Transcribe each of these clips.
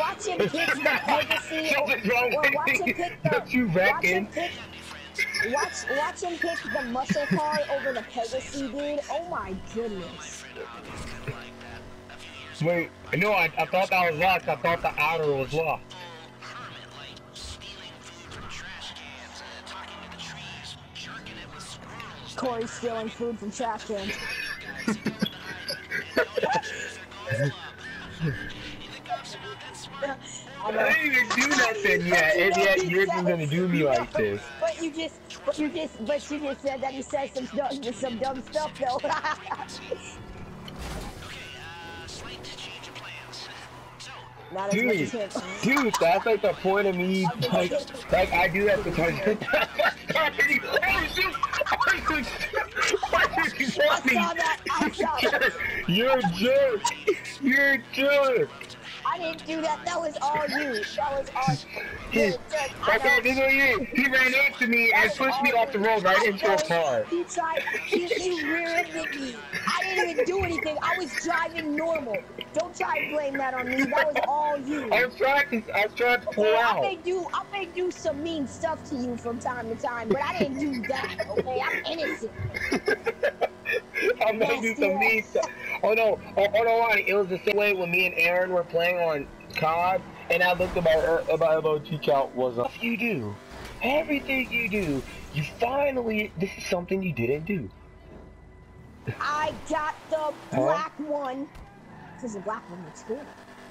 watch him pick the Pegasus, Something's or, or watch him pick the, Don't you watch him pick, watch, watch him pick the muscle car over the Pegasus, dude. Oh my goodness. Wait, no, I, I thought that was locked. I thought the outer was locked. Corey stealing food from trash cans. I didn't even do nothing yet, and yet you're just gonna do me like this. But you just, but you just, but you just said that he said some dumb, some dumb stuff though. Not as much Dude, dude, that's like the point of me, like, like I do that because. Why did you I saw that. I saw that. You're a jerk. You're a jerk. I didn't do that. That was all you. That was all. He, You're a. I okay, this is you. He ran into me and pushed me off the road right into a car. He tried. He, he rear-ended me. I didn't even do anything. I was driving normal. Don't try to blame that on me. That was all you. I trying to, I trying to pull Okay, I may do I may do some mean stuff to you from time to time, but I didn't do that. Okay, I'm innocent. I made you some mean. Oh no, oh, oh no, Ronnie, it was the same way when me and Aaron were playing on COD, and I looked about er, about about teach out was uh, you do, everything you do, you finally this is something you didn't do. I got the black one because the black one looks cool.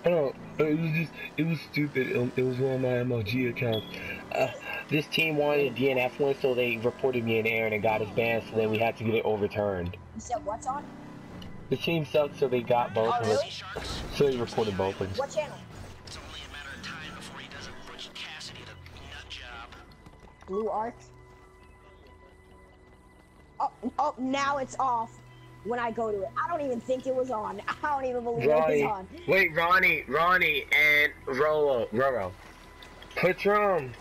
I don't know, it was just it was stupid. It, it was one of my MLG accounts. Uh, this team wanted a DNF one, so they reported me and Aaron and got us banned. So then we had to get it overturned. You said what's on? The team sucked, so they got both Oh of really? us. So they reported both of us. What channel? It's only a matter of time before he does a Butch Cassidy the nut job. Blue Arc. Oh, oh, now it's off. When I go to it, I don't even think it was on. I don't even believe it was on. wait, Ronnie, Ronnie, and Rolo, Roro, put your um,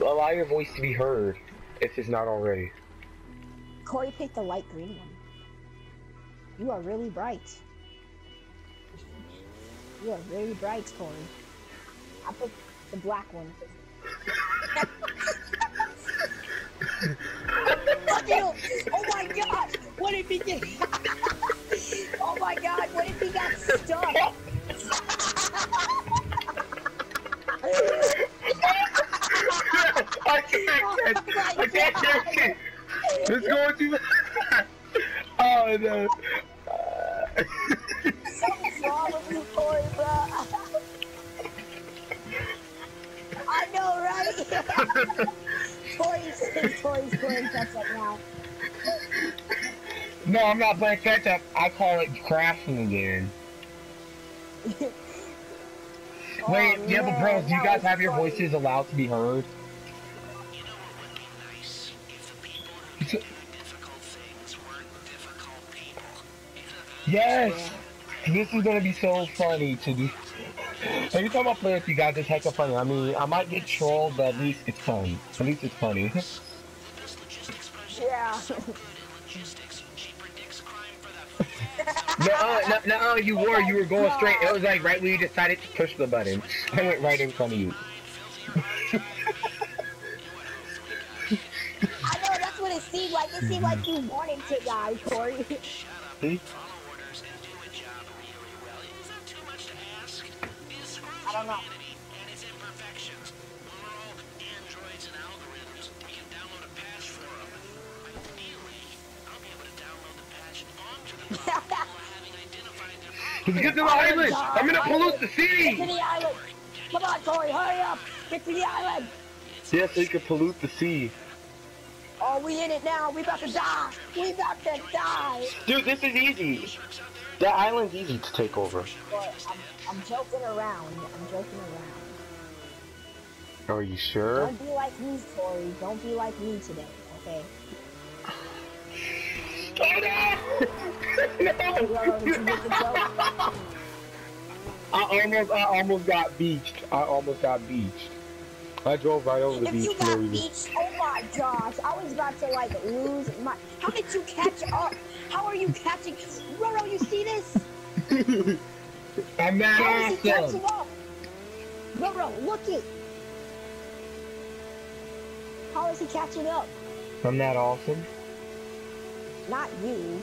allow your voice to be heard if it's not already. Corey picked the light green one. You are really bright. You are really bright, Corey. I picked the black one. At him! Oh my god! What if he get? oh my god! What if he got stuck? I can't, Oh my I can't, I God. can't. It's going too. Oh no. Uh, Something's wrong with you, Corey, bro. I know, right? Corey's, Corey's playing catch up now. No, I'm not playing catch up. I call it crashing again. Wait, Oh, yeah, but bros, do you guys have your funny. voices allowed to be heard? You know what would be nice if the people who do difficult things weren't difficult people. Yes! This is gonna be so funny to do. Every time I play with you guys, it's hecka funny. I mean, I might get trolled, but at least it's fun. At least it's funny. This logistics person Yeah. no, uh, no, no, you were, you were going straight. It was like right when you decided to push the button. I went right in front of you. I know, that's what it seemed like. It seemed like you wanted to die, Corey. See? follow orders and Let's get to the island! I'm gonna pollute the Get to the island. Come on, Corey, hurry up. Get to the island. Yes, you can pollute the sea. Oh, we in it now. We about to die. We about to die. Dude, this is easy. That island's easy to take over. I'm, I'm joking around. I'm joking around. Are you sure? Don't be like me, Corey. Don't be like me today, okay? I almost, I almost got beached. I almost got beached. I drove right over the If beach you for no got beached, oh my gosh, I was about to like lose my. How did you catch up? How are you catching? Roro, you see this? I'm not How is he awesome. catching up? Roro, look it! How is he catching up? I'm that awesome. Not you.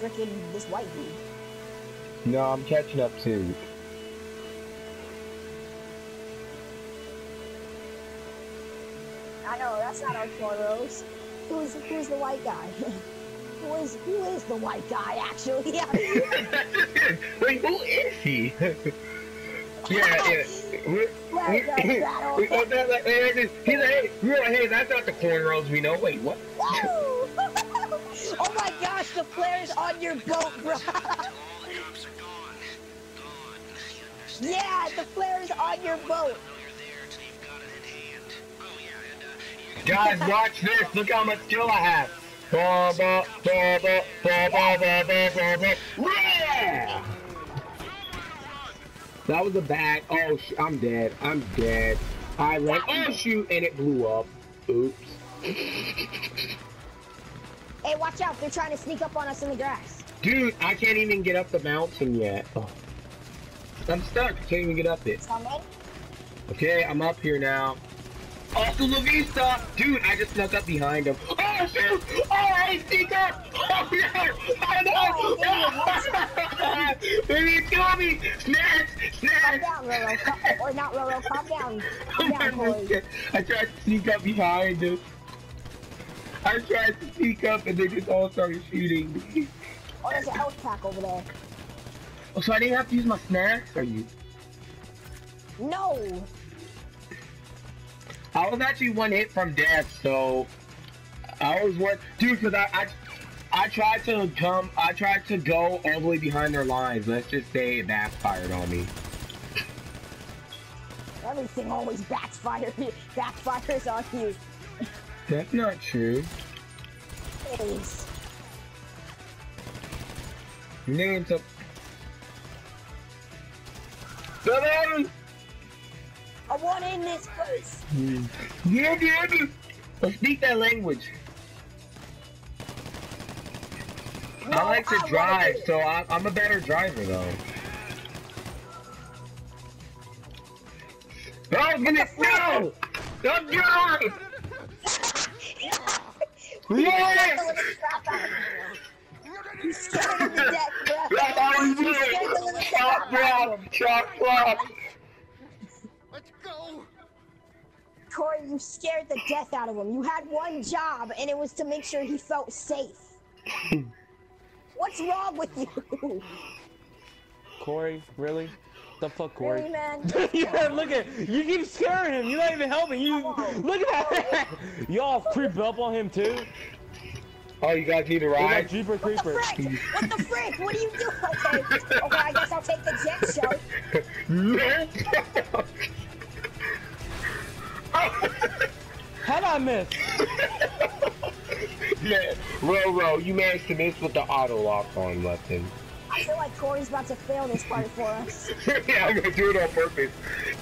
Freaking this white dude. No, I'm catching up too. I know, that's not our cornrows. Who's who's the white guy? who is who is the white guy actually? Wait, who is he? yeah, yeah. We, Well, we, that's that we, old- that, that, that, that, he's like, hey, we're like, hey, that's not the cornrows we know. Wait, what? the flares on your boat, bro. yeah, the flares on your boat. Guys, watch this. Look how much skill I have. Yeah! That was a bad. Oh, I'm dead. I'm dead. I let. Oh shoot, and it blew up. Oops. Hey, watch out, they're trying to sneak up on us in the grass. Dude, I can't even get up the mountain yet. Oh. I'm stuck. I can't even get up it. Coming? Okay, I'm up here now. Also La Vista! Dude, I just snuck up behind him. Oh shoot! Oh, I sneak up! Oh no! Oh no! Baby, kill me! Snatch! Calm down, Roro. Or not Roro, calm down. Calm down, Corey. I tried to sneak up behind him. I tried to sneak up and they just all started shooting me. Oh, there's an health pack over there. Oh, so I didn't have to use my snacks? Are you? No! I was actually one hit from death, so I was one, dude. Cause I, I, I tried to come, I tried to go all the way behind their lines. Let's just say it backfired on me. Everything always backfires, backfires on you. That's not true. Please. Your name's up. Seven. I want in this place. Hmm. Yeah, dude. Well, speak that language. No, I like to wanna drive, so I, I'm a better driver though. Oh, give me no! Don't drive! Yeah! You scared him death, bro. That's all you do. You scared the living Chop crap out of block! Chop block! Let's go. Corey, you scared the death out of him. You had one job, and it was to make sure he felt safe. What's wrong with you? Corey, really? The fuck, Really, Corey? man? yeah, look at you keep scaring him. You're not even helping. You look at that. Y'all creep up on him too. Oh, you guys need a They're like ride? Jeeper What the Creeper. frick? What the frick? What are you doing? Okay, okay, I guess I'll take the jet shark. How'd I miss? yeah, Roro, you managed to miss with the auto lock on weapon. I feel like Corey's about to fail this part for us. yeah, I'm gonna do it on purpose.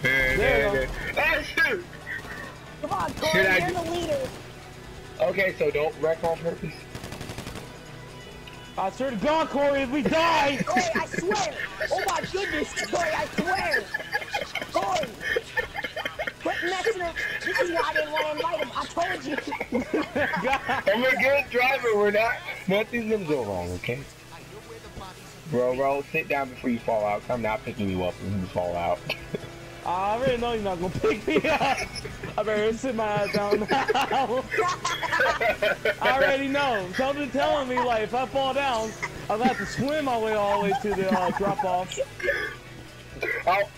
There you Ah, shoot! Come on, Corey, Should you're do- the leader. Okay, so don't wreck on purpose. I swear to God, Corey, if we die. Corey, I swear. Oh my goodness, Corey, I swear. Corey. Quit messing up. This is why I didn't want to invite him. I told you. I'm a good driver. We're not. Nothing's gonna go wrong, okay? Bro, bro, sit down before you fall out. I'm not picking you up when you fall out. I already know you're not gonna pick me up. I better sit my ass down now. I already know. Something's telling me like if I fall down, I'm gonna have to swim my way all the way to the uh, drop off. I'll,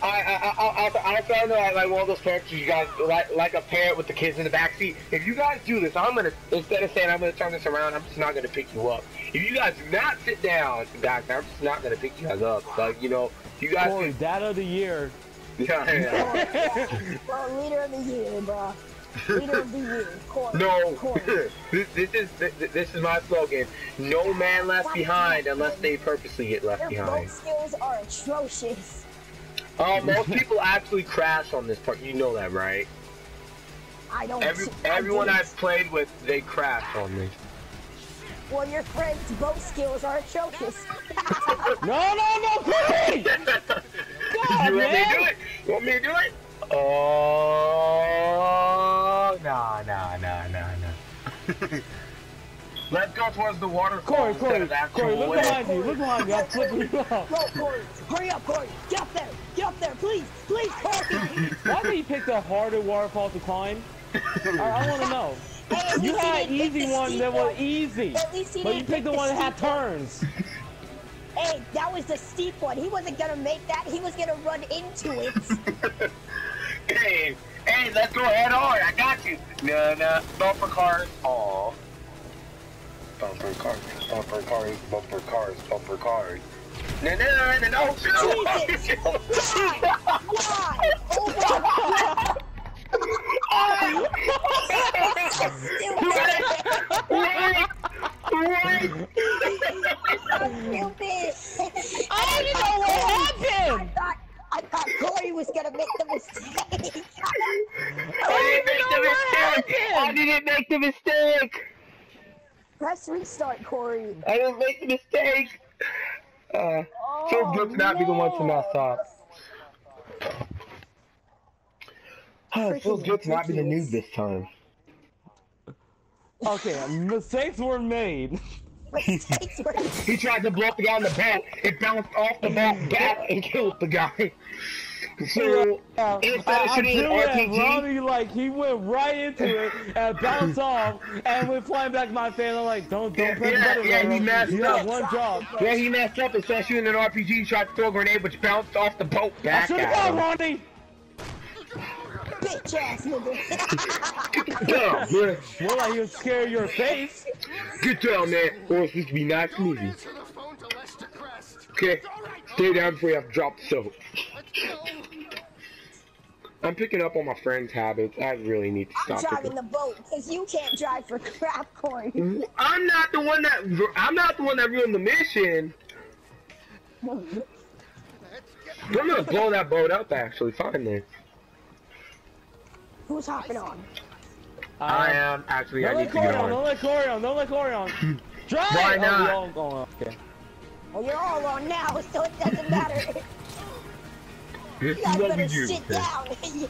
I, I, I'll, I'll, I'll sound like, like one of those parents you guys, like, like a parent with the kids in the back seat. If you guys do this, I'm gonna, instead of saying I'm gonna turn this around, I'm just not gonna pick you up. If you guys do not sit down, guys, I'm just not gonna pick you guys up. Like, you know, you guys Corey, dad of the year. yeah, yeah. Corey, yeah. Bro, leader of the year, bro. Leader of the year, Corey. No, Corey. this, this is this, this is my slogan. No man left behind unless they purposely get left Your boat behind. skills are atrocious. Uh, most people actually crash on this part. You know that, right? I don't. Every, everyone didn't. I've played with, they crash on me. Well, your friend's boat skills are atrocious. No, no, no, Corey! God, you want me to man. do it? Want me to do it? Oh, nah, nah, nah, nah, nah. Let's go towards the waterfall Corey, instead Corey, of the actual Corey, look way. behind you. Look behind you. I'm flipping you off. Go, Corey. Hurry up, Corey. Get up there. Get up there, please. Please, Corey. Why did you pick the harder waterfall to climb? I, I want to know. Hey, You had didn't easy one that was easy. At least he But you didn't picked the one that had one. turns. Hey, that was the steep one. He wasn't gonna make that. He was gonna run into it. Hey, hey, let's go head on. I got you. No, no, bumper cars. Aw. Bumper cars, bumper cars, bumper cars, bumper cars. No, no, no, no, no. Jesus! Why? Why? Oh my Stupid! I didn't know what I happened. thought, I thought Corey was gonna make the mistake. I didn't make the mistake. I didn't make the mistake. Press restart, Corey. I didn't make the mistake. Uh, feels good to not be the one to mess up. Oh, it feels good to not be the noob this time. Okay, mistakes were made. Mistakes were He tried to blow up the guy in the back. It bounced off the back back and killed the guy. So Uh, instead I, of I do it, RPG, Ronnie, like he went right into it and bounced off and went flying back to my fan. I'm like, don't don't Yeah, press yeah, the yeah, he messed You have up. one job. yeah, he messed up. Instead of shooting an RPG, he tried to throw a grenade, which bounced off the boat I back should at have him. gone, Ronnie. bitch ass nigga. Get down, man. More like he was scared of your face. Get down, man. Or it's supposed to be nice and easy. Answer the phone to Lester Crest. Okay, stay down before you have to drop soap. I'm picking up on my friend's habits. I really need to stop. I'm driving the boat because you can't drive for crap, Corey. I'm not the one that. I'm not the one that ruined the mission. I'm gonna blow that boat up. Actually, fine then. Who's hopping on? I am actually. I Don't need let to Corey get on. Don't on. let Corey on. Don't let Corey on. Drive. Why Oh, not? we all going. Okay. Well, you're all on now, so it doesn't matter. You guys what we better do. sit down.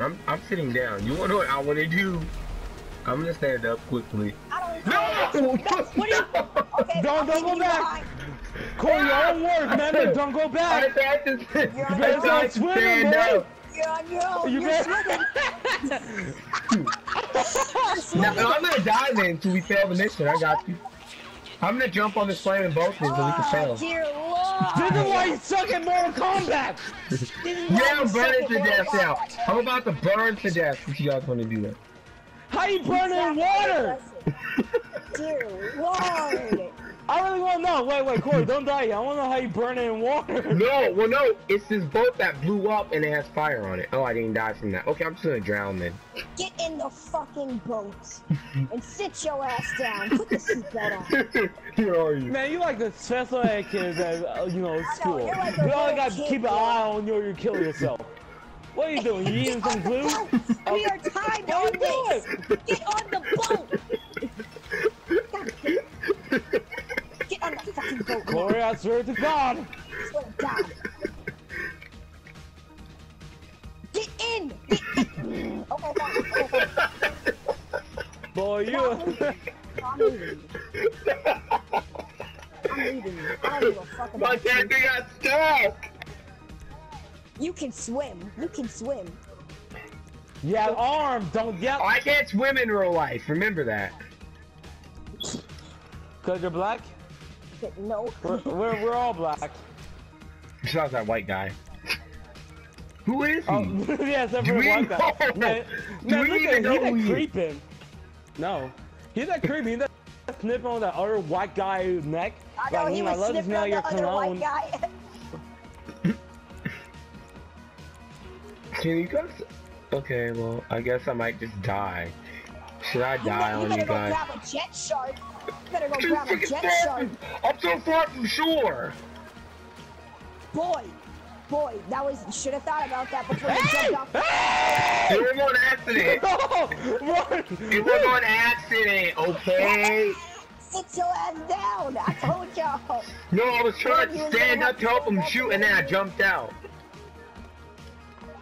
I'm I'm sitting down. You wanna know what I wanna do? I'm gonna stand up quickly. I don't No! What are you? Okay, Don't- I'll don't go back. behind. Corey, your own work, man. Don't go I back. tried to, You're I on better your tried own. to swim, stand boy. up. You're on. You You are better- Now, no, I'm gonna die then until we fail the mission. I got you. I'm gonna jump on this flaming boat thing so we can ah, fail. dear Lord. This is why you suck at Mortal Kombat. Yeah, why I'm burning to death Mortal now. I'm about to burn to death if you guys want to do that. How you burning in water? Dear Lord. I really want to know. Wait, wait, Corey, don't die yet. I want to know how you burn it in water. No, well, no, it's this boat that blew up and it has fire on it. Oh, I didn't die from that. Okay, I'm just gonna drown then. Get in the fucking boat and sit your ass down. Put the seatbelt on. Where are you? Man, you like the special ed kids at, uh, you know, school. you're like you always little got to keep an eye on you or you kill yourself. What are you doing? You eating some glue? We are tied What on you this. Get on the boat. Get on the fucking boat. Corey, I swear to God. Swear to God. Get in. Get in. Okay, fine. Okay, fine. Boy, you. I'm leaving. I'm leaving. I don't give a fuck My about you. character got stuck! You can swim. You can swim. You have arms, don't get. Oh, I can't swim in real life, remember that. Because you're black? No. We're, we're, we're all black. Besides that white guy. Who is he? Oh, yeah, except for the we white guy. know? Man, Do man look at know him. He's he creeping. No. He's that creepy. He's that snipping on that other white guy's neck. I know like, he "Mm, I was love to sniffing on your the other white cologne. guy. Can you guys? Okay, well, I guess I might just die. Should I die better, you on better you guys? grab a jet shark. You better go grab a jet shark. from- I'm so far from shore. Boy, boy, that was, you should have thought about that before you Hey! jumped off. Hey! It was on accident. Oh, run! It was on accident, okay? sit your ass down. I told y'all. No, I was trying to stand up to help him shoot, and then I jumped out.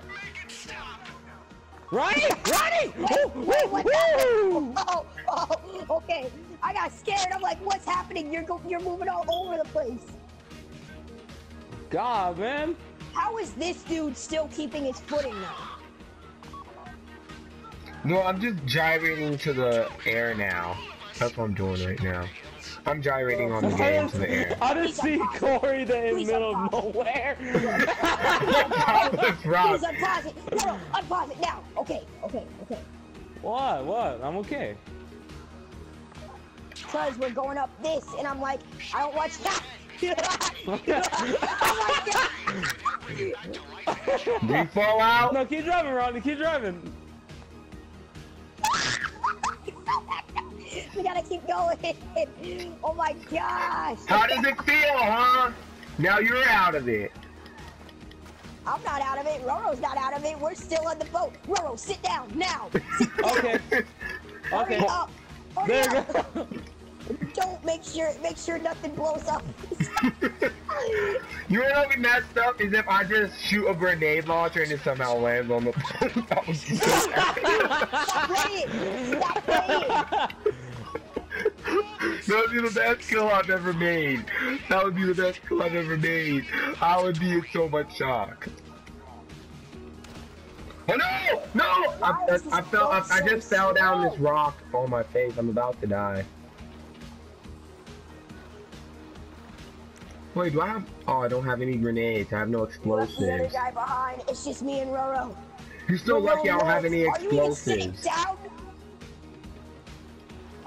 Make it. Ronnie! Ronnie! Wait, Woo, wait, woo, what's woo! Oh, oh, oh okay. I got scared. I'm like, what's happening? You're go- you're moving all over the place. God, man. How is this dude still keeping his footing though? No, I'm just gyrating to the air now. That's what I'm doing right now. I'm gyrating on the game to the air. I just see Corey there in the middle of nowhere. That's Rob. Please unpause it. No, no, unpause it now. Okay, okay, okay. what? What? I'm okay. Cause we're going up this, and I'm like, I don't watch that. I'm like, Did you fall out? No, keep driving, Ronnie. Keep driving. we gotta keep going. Oh my gosh. How does it feel, huh? Now you're out of it. I'm not out of it. Roro's not out of it. We're still on the boat. Roro, sit down now. Sit Okay. Hurry Okay. up. Hurry There you up. go. Don't make sure make sure nothing blows up. You know what be messed up is if I just shoot a grenade launcher and it somehow lands on the That be so Stop playing. Stop playing. That would be the best kill I've ever made. That would be the best kill I've ever made. I would be in so much shock. Oh no! No! I, I, I fell. I, I just fell down this rock on my face. I'm about to die. Wait, do I have? Oh, I don't have any grenades. I have no Left the other explosives. guy behind. It's just me and Roro. You're still Roro, lucky I don't have what? any Are you even sitting down?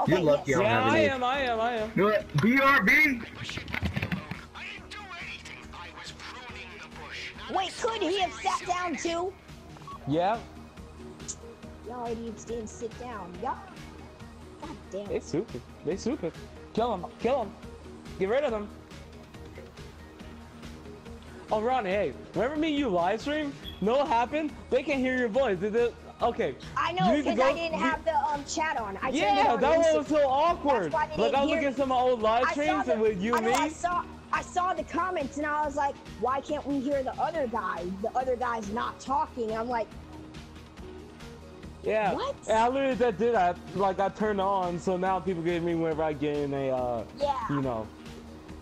Okay, You're lucky yes. I don't Yeah, have I any. am. I am. I am. You know what? BRB. I didn't do anything. I was pruning the bush. Wait, could he have sat down too? Yeah. Y'all idiots didn't sit down. Y'all. God damn They it. super. They super. Kill him. Kill him. Get rid of them. Oh, Ronnie, hey, remember me and you live stream? No, what happened? They can't hear your voice. They, they, okay. I know You need to because I didn't have the um chat on. I it Yeah, on that was so awkward. That's why they Like, I was looking at some my old live streams the, and with you I and know, me. I saw I saw the comments and I was like, why can't we hear the other guy? The other guy's not talking. I'm like, Yeah. What? And I literally that did that. Like I turned on, so now people get me whenever I get in a, uh, yeah. you know.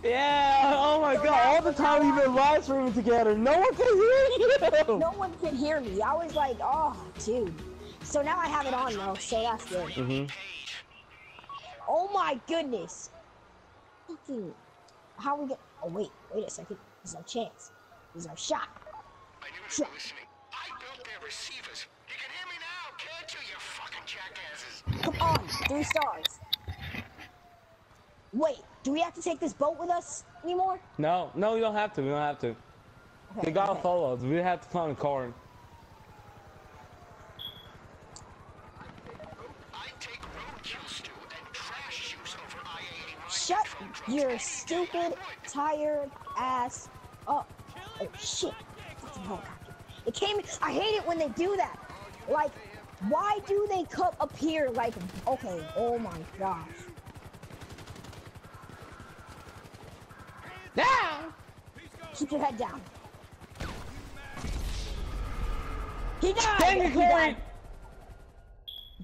Yeah. Oh my So god! All the time now we've been live streaming together, no one can hear you. No one could hear me. I was like, oh, dude. So now I have it on though, so that's good. Mhm. Oh my goodness. Fucking. How we get? Oh wait, wait a second. This is our chance. This is our shot. I knew you were listening. I built their receivers. You can hear me now, can't you, you fucking jackasses? Come on, three stars. Wait, do we have to take this boat with us anymore? No, no, you don't have to. We don't have to. Okay, They gotta okay. follow us. We have to find a car. I take roadkill stew and trash juice over I-81. Shut your stupid, tired ass up. Oh shit. Fucking helicopter. It came I hate it when they do that. Like, why do they come up here like okay, oh my gosh. Keep your head down. He died! Dang it, He Corey! died.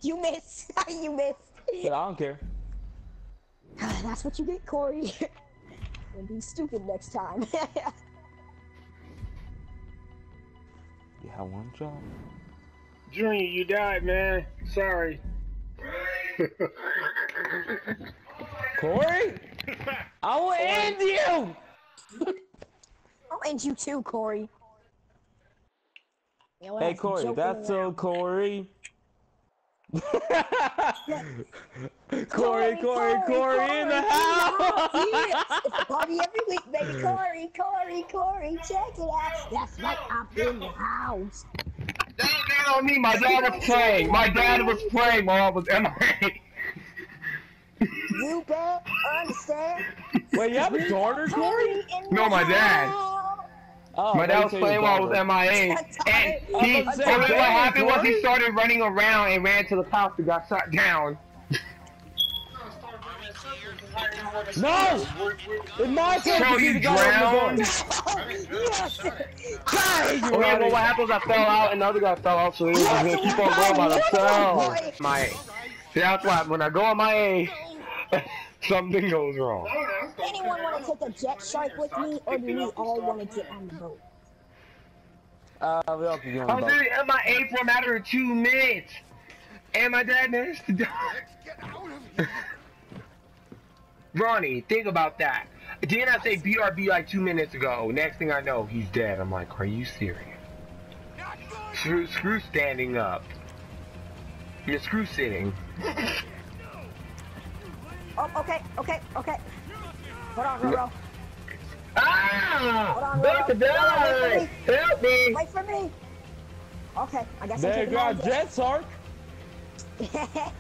You missed. you missed. But I don't care. That's what you get, Corey. Don't be stupid next time. You have one job. Junior, you died, man. Sorry. Corey, I will end you. I'll end you too, Corey. You Hey Corey, that's so around. Corey. Corey, Corey, Corey in the house. It's a party every week, baby. Corey, Corey, Corey, check it out. That's right, I'm in the house. That that on me. My dad was playing. My dad was playing while I was MIA. You better understand. Wait, you have a daughter, Corey? No, my dad. House. Oh, My I dad was playing while I was daughter. MIA. And he, I saying, what dang, happened was he started running around and ran to the house and got shot down. No! It's my turn So to be you the guy on the drowned? yes! Thank you, Okay, well, Ronnie. what happens? I fell out, and the other guy fell out, so they was just gonna keep on going by themselves. My, that's why when I go on my A, something goes wrong. Anyone want to take a jet shark with me, or do we all want to get on the boat? Uh, we all can get on I the was boat. literally at my A for a matter of two minutes, and my dad managed to die. Ronnie, think about that. Didn't I say BRB like two minutes ago? Next thing I know, he's dead. I'm like, are you serious? Screw, screw standing up. You're screw sitting. Oh, okay, okay, okay. Hold on, Roro. Ah! Hold on, About to Roro. Hold on, die! wait Help me! Wait for me. Okay, I guess I'm There you taking go, all Jet Shark.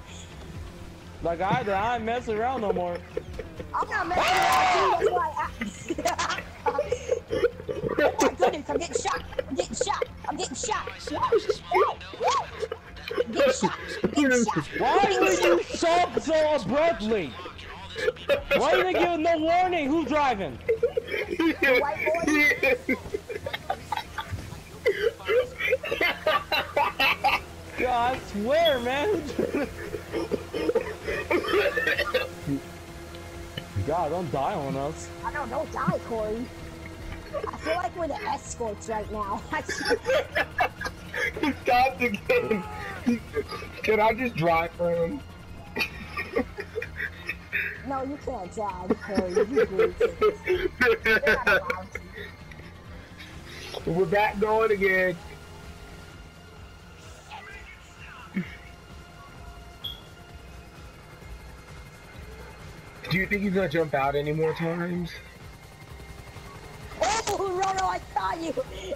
Like I did, I ain't messing around no more. I'm not messing around too, that's why I... oh my goodness, I'm getting shot. I'm getting shot. I'm getting shot. Woo, woo. Getting shot. I'm getting shot. Why did you stop so abruptly? Why you didn't give no warning? Who's driving? white God, I swear, man. God, don't die on us. I know, don't die, Corey. I feel like we're the escorts right now. he stopped again. Can I just drive for him? No, you can't drive, Corey. You do. You're not allowed to. We're back going again. Do you think he's gonna jump out any more times? Oh, Roro, I saw you.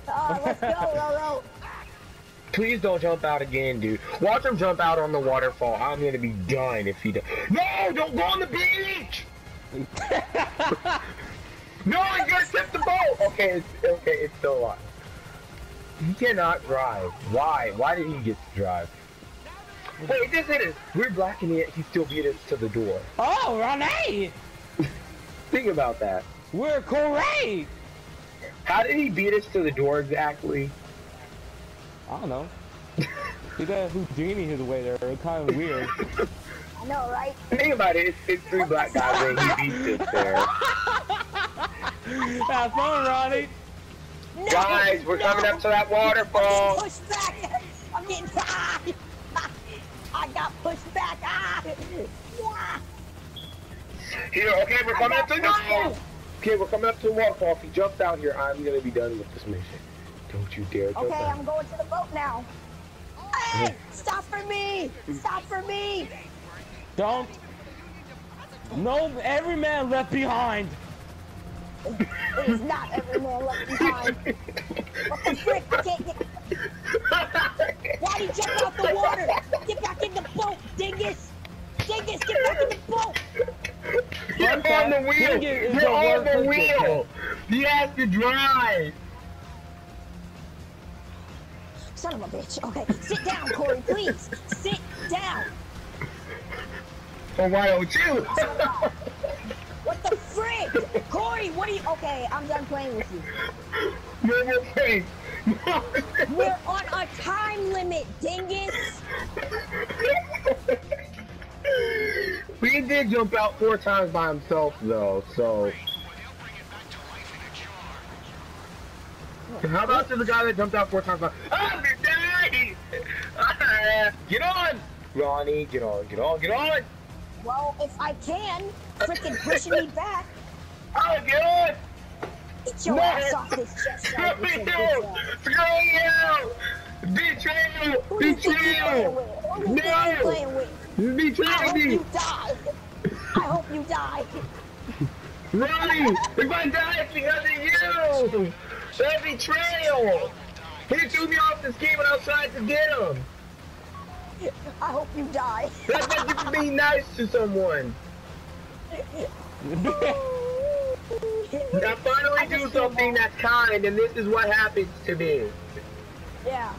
Uh, let's go, Roro. Please don't jump out again, dude. Watch him jump out on the waterfall. I'm gonna be done if he does. No, don't go on the beach! no, he's gonna tip the boat! Okay, it's, okay, it's still alive. He cannot drive. Why? Why did he get to drive? Wait, this it is. We're blacking it. He still beat us to the door. Oh, Ronnie! Think about that. We're correct! How did he beat us to the door exactly? I don't know. He got Houdini his way there. It's kind of weird. I know, right? Think about it. It's, it's three black guys and he beats us there. Have fun, Ronnie. No, Guys, we're no. coming up to that waterfall. Push back. I'm getting ah, I got pushed back. Ah. Yeah. Here, okay, we're coming up to no. Okay, we're coming up to the waterfall. If he jumps out here, I'm gonna be done with this mission. Don't you dare jump Okay, out. I'm going to the boat now. Hey, stop for me! Stop for me! Don't. No, every man left behind. It is not every man left behind. What the frick? I can't get. Why did you jump out the water? Get back in the boat, dingus! Dingus, get back in the boat! You're on the wheel. King You're on the wheel. He has to drive. Son of a bitch. Okay, sit down, Corey, please. Sit down. Or why don't you? What the frick? Corey, what are you? Okay, I'm done playing with you. more thing. We're on a time limit, dingus! he did jump out four times by himself though, so. How about to the guy that jumped out four times by dying! Get on! Ronnie, get on, get on, get on! Well, if I can, frickin' pushing me back, Oh, get on! get your No. ass off this chest Screw right with your you! bitch ass. Screw you! Betrayal! Who do you think you're playing Betrayal! with? Who do you think No. you're playing with? You I betrayed hope me! you die. I hope you die. Ronnie! If I die, it's because of you! That betrayal! He threw me off the ski when I was trying to get him! I hope you die. That's like you can be nice to someone! I finally I do something that's kind, and this is what happens to me. Yeah.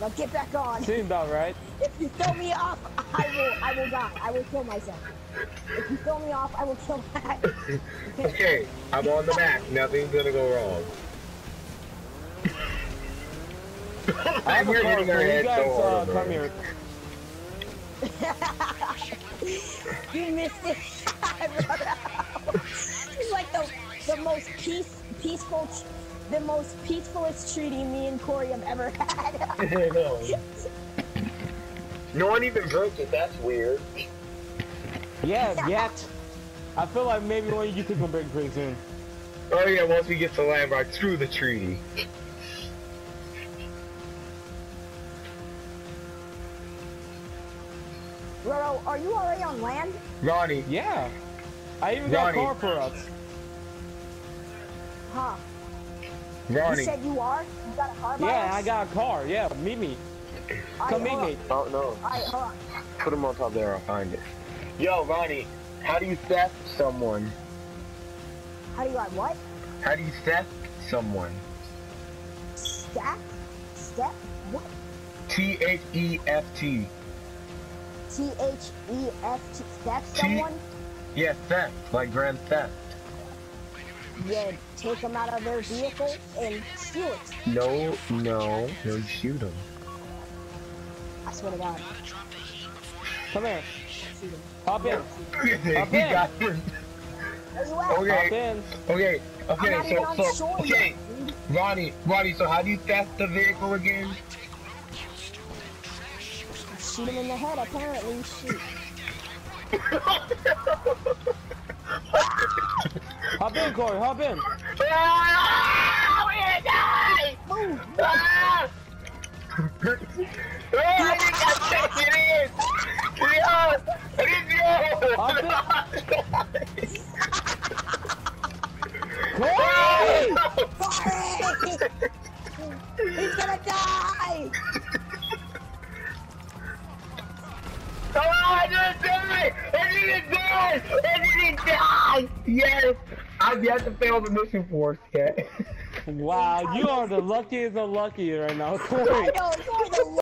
Now get back on. Seems about right. If you throw me off, I will. I will die. I will kill myself. If you throw me off, I will kill my. Okay, I'm on the map. Nothing's gonna go wrong. I'm a here car, hitting so our you head guys so uh, hard, come here. you missed it. I brought out. It's like the the most peace peaceful, the most peacefulest treaty me and Corey have ever had. no. no one even broke it. That's weird. Yeah, yet. I feel like maybe one of you two gonna break pretty soon. Oh yeah, once we get to Landmark, screw the treaty. Roro, are you already on land? Ronnie, Yeah. I even got a car for us. Huh? Ronnie. You said you are. You got a car by Yeah, us? I got a car. Yeah, meet me. Alright, Come meet me. Oh no. Alright, hold on. Put him on top there, I'll find it. Yo, Ronnie, how do you theft someone? How do you like what? How do you theft someone? Stack? Step? What? T H E F T. T H E F T. Step T- someone? Yeah, theft, like grand theft. Yeah, take them out of their vehicle and steal it. No, no, no, shoot them. I swear to God. Come here. Shoot him. Hop in. he Up in. got him. Where you at? Okay. Hop in. Okay, okay, not even on so, so, okay. Ronnie, Ronnie, so how do you theft the vehicle again? Shoot him in the head, apparently. Shoot. Hop in, Corey. Hop in. We're gonna die! Move! I think I checked it in! Yeah! Corey! Corey! He's gonna die! I didn't die! I didn't die! I didn't die! Yes! I've yet to fail the mission force yet. Wow, you are the luckiest of lucky right now, I Corey. know, you're the